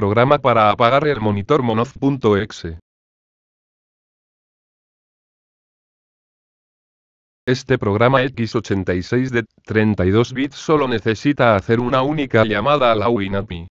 Programa para apagar el monitor monoz.exe. Este programa x86 de 32 bits solo necesita hacer una única llamada a la WinAPI.